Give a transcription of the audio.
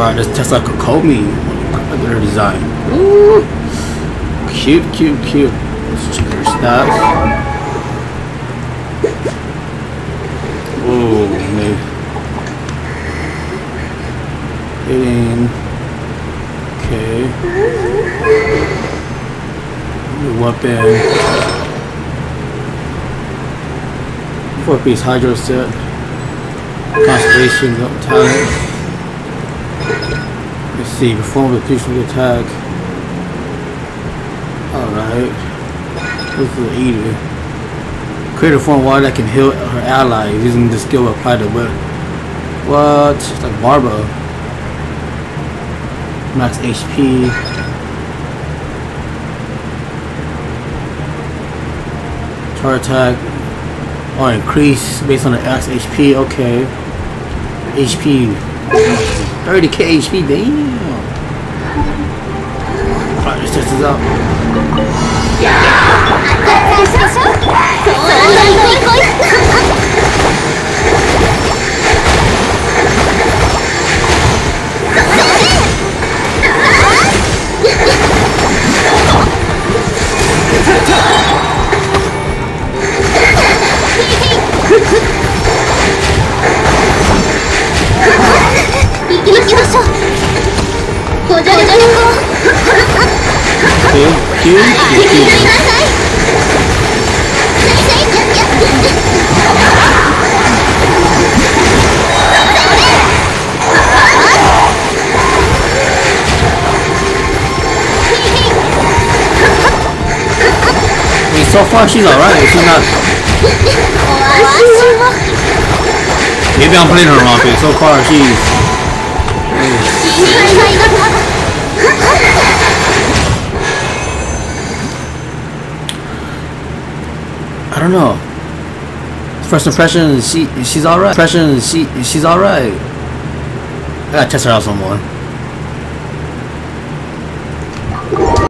Alright, this Tesla Kokomi. Look at design. Ooh. Cute, cute, cute. Let's check her stats. Ooh, man. Hitting. Okay. New weapon. Four piece hydro set. Constellation talent. See, perform a peaceful attack. Alright. This is an eater. Create a form water that can heal her allies using the skill applied to what? What? It's like Barbara. Max HP. Charge attack. Oh, increase based on the max HP. Okay. HP. 30k HP. Damn. Alright, let's so far she's alright, she's not... Maybe I'm playing her wrong, but so far she's... I don't know. First impression, she she's alright. Impression, she she's alright. I gotta test her out some more.